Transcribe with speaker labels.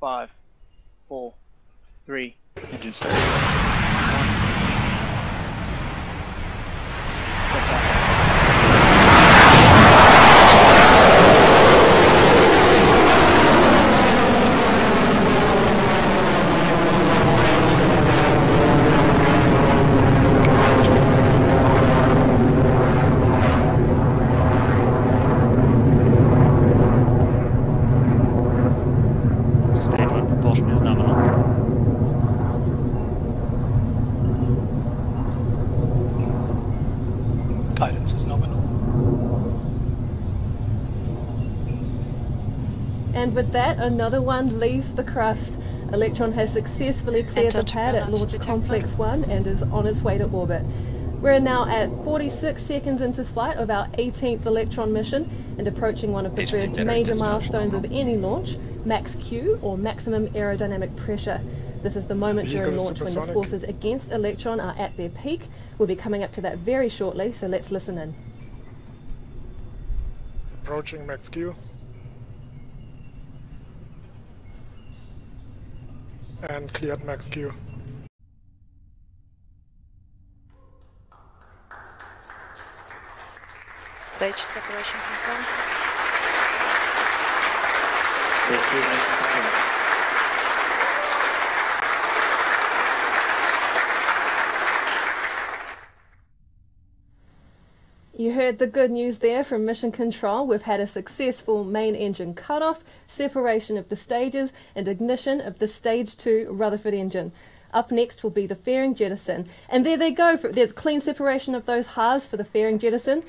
Speaker 1: Five, four, three.
Speaker 2: Engine start. Stage one propulsion is nominal.
Speaker 3: Guidance is nominal.
Speaker 4: And with that, another one leaves the crust. Electron has successfully cleared the pad at
Speaker 5: terminal
Speaker 4: Launch. Complex 1 and is on its way to orbit. We're now at 46 seconds into flight of our 18th Electron mission and approaching one of the first major milestones of any launch, max Q or maximum aerodynamic pressure. This is the moment during launch when the forces against Electron are at their peak. We'll be coming up to that very shortly, so let's listen in.
Speaker 6: Approaching max Q. And cleared max Q.
Speaker 5: Stage separation confirmed.
Speaker 2: Stage two engine confirmed.
Speaker 4: You heard the good news there from Mission Control. We've had a successful main engine cutoff, separation of the stages, and ignition of the Stage 2 Rutherford engine. Up next will be the fairing jettison. And there they go. There's clean separation of those halves for the fairing jettison.